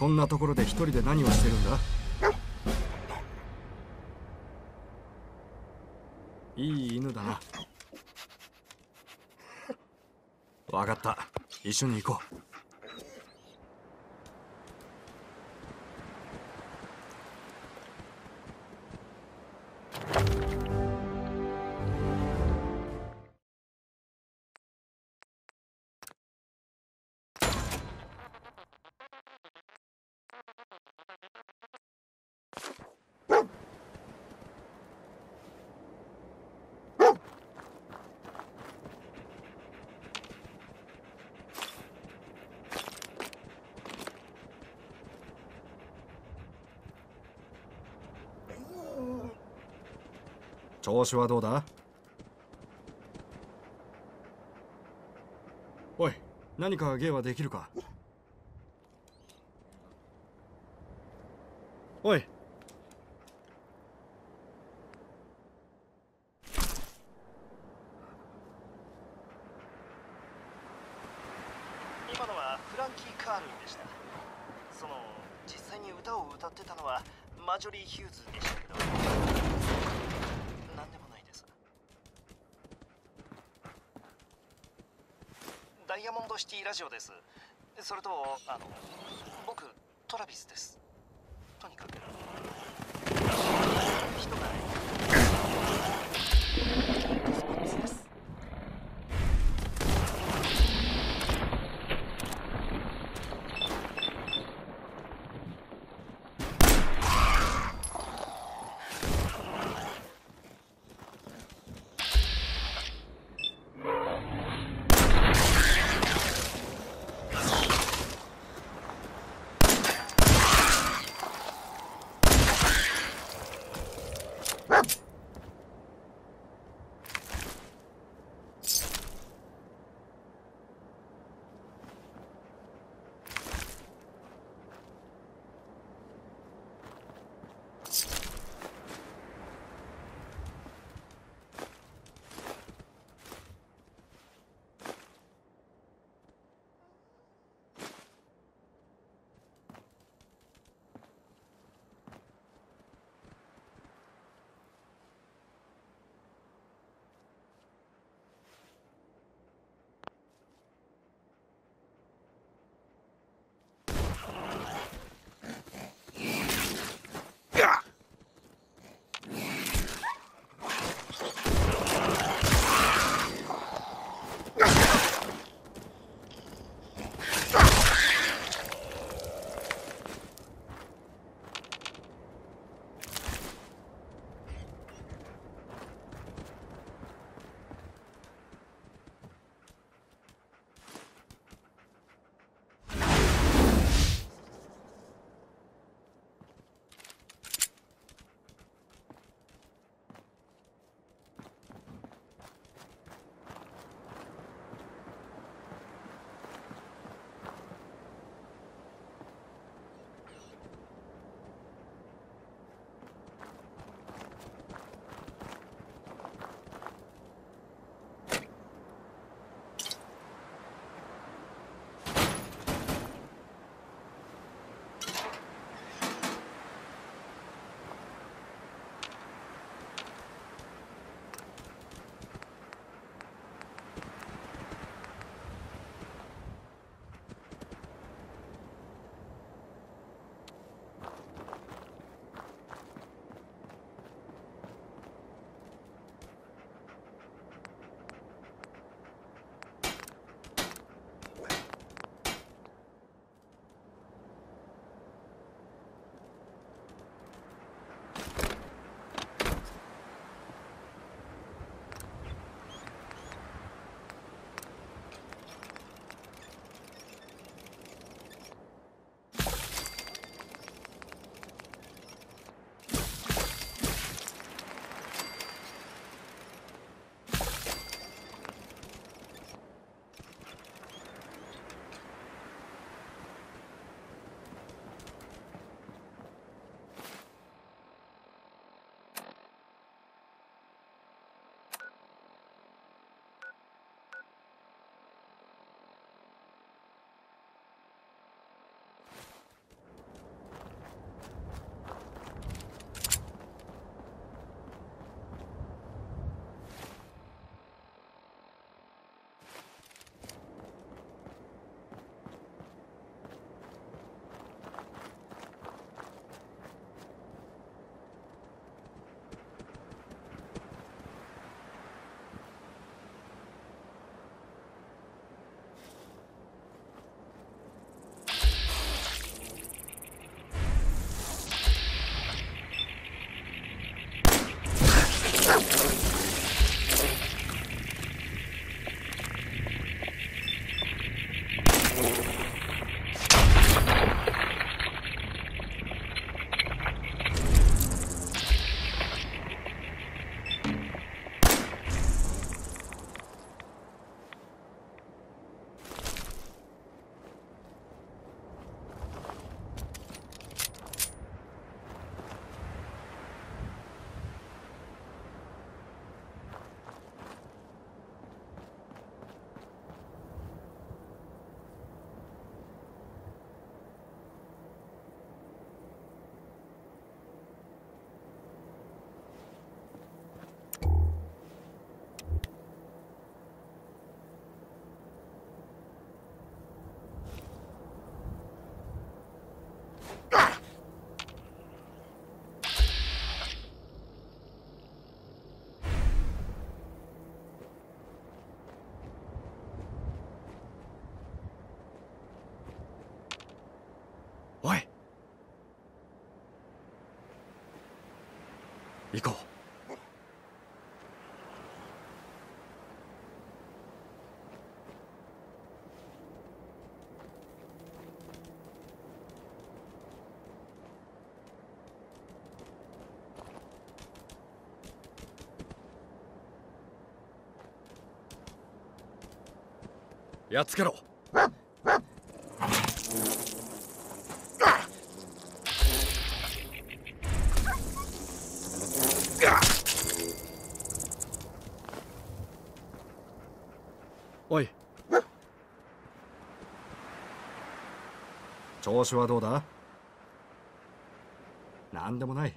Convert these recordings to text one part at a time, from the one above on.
こんなところで一人で何をしてるんだ？いい犬だな。分かった。一緒に行こう。調子はどうだ？おい何か芸はできるか？おい。今のはフランキー・カーニンでした。その実際に歌を歌ってたのはマジョリー・ヒューズでしたけど何でもないですダイヤモンドシティラジオです。それとあの僕トラビスです。とにかく人がやっつけろ。おい。調子はどうだ？なんでもない。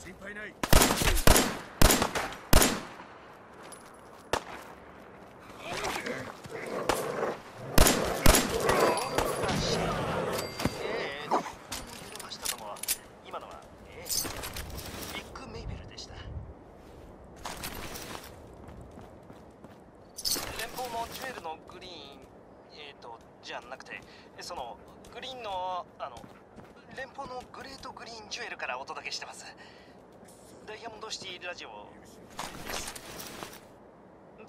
心配ないええ揺れましたのも今のはええビッグメイベルでした連邦のジュエルのグリーンえっ、とじゃなくてそのグリーンのあの連邦のグレートグリーンジュエルからお届けしてます。ダイヤモンドシティラジオ。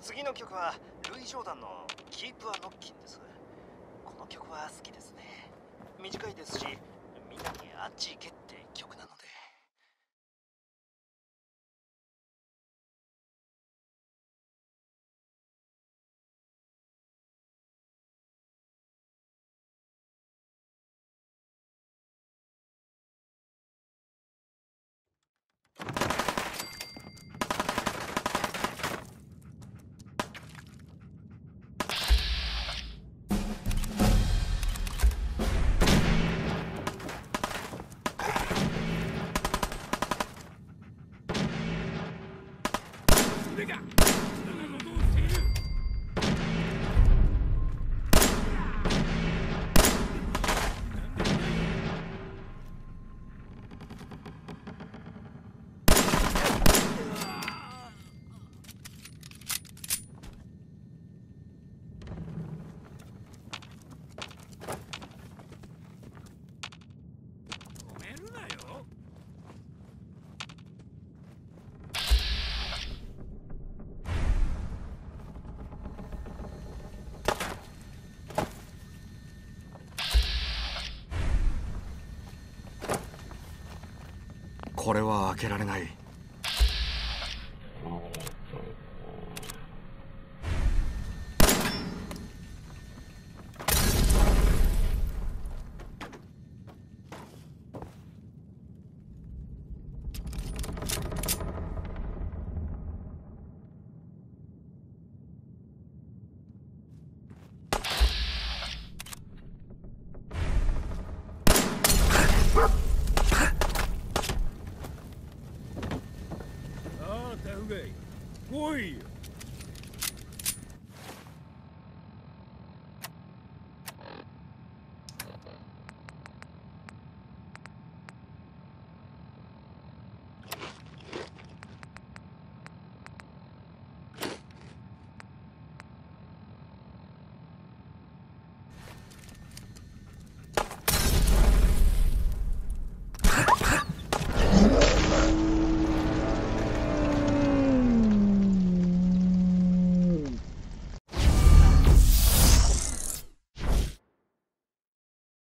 次の曲はルイ・ジョーダンの「キープ・ア・ノッキン」です。この曲は好きですね。短いですしみんなにあっち行けって曲なので。すれが人の喉を捨ている止めるなよこれは開けられない。